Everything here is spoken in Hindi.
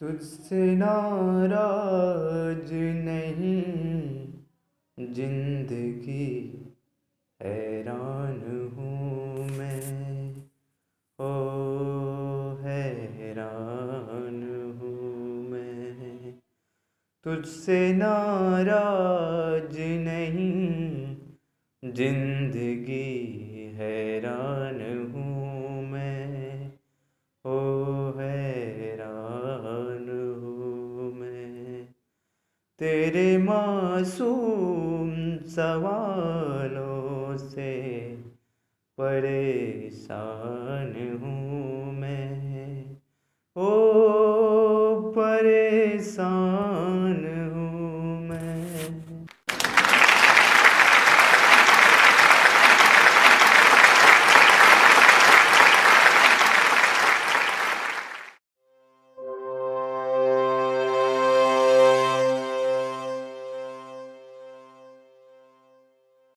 तुझसे नाराज़ नहीं, ज़िंदगी हैरान हूँ मैं। ओ, हैरान हूँ मैं। तुझसे नाराज़ नहीं, ज़िंदगी हैरान हूँ तेरे मासूम सवालों से परेशान हूँ।